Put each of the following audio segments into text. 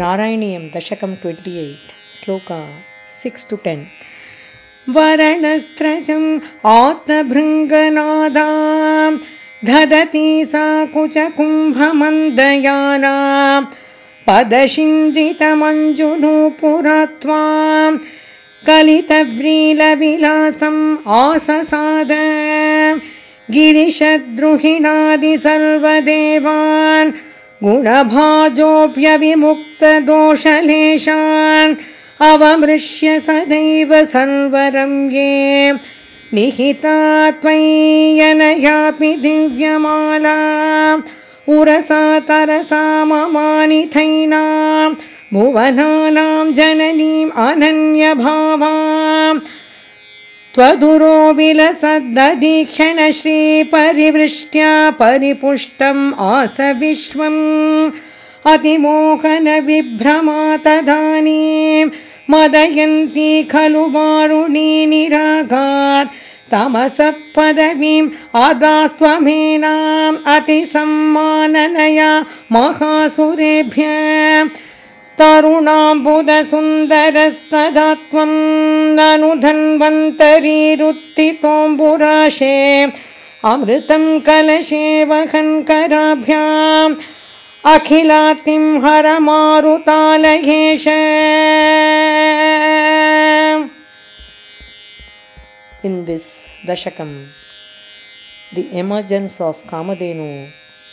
नारायणीयं दशकं twenty eight श्लोका सिक्स् टु टेन् वरणस्त्रजम् आत्मभृङ्गनादा दधति सा कुचकुम्भमन्दयाना पदशिञ्जितमञ्जुनूपुरा त्वां कलितव्रीलविलासम् आससाद गिरिशद्रुहिणादि सर्वदेवान् गुणभाजोऽप्यविमुक्तदोषलेशान् अवमृश्य सदैव सर्वरम्ये निहिता त्वय्यनयापि दिव्यमाला। उरसा तरसा ममानिथैनां। भुवनानां जननीम् अनन्यभावाम् त्वदुरो विलसद्दधीक्षणश्रीपरिवृष्ट्या परिपुष्टम् आस विश्वम् अतिमोहनविभ्रमा तदानीं मदयन्ती खलु वारुणी निरागात् तमसः पदवीम् आदास्त्वमेनाम् अतिसम्माननया महासुरेभ्य तरुणाम्बुदसुन्दरस्तदा त्वं धन्वन्तरीरुत्थितोऽम्बुराशे अमृतं कलशे वहन्कराभ्याम् अखिलातिं हरमारुतालयेश। In this Dashakam, the emergence of Kamadenu,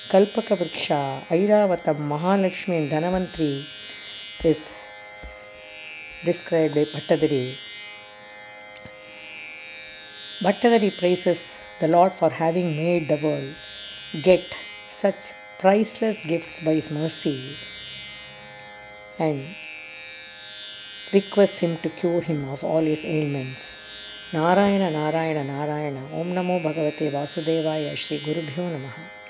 Kalpaka Vriksha, Airavatam, Mahalakshmi and Dhanavantri is described by Bhattadari. Bhattadari praises the Lord for having made the world get such priceless gifts by His mercy and requests Him to cure him of all his ailments. Narayana, Narayana, Narayana. Om Namo Bhagavate Vasudevaya Shri Gurubhyo Namaha.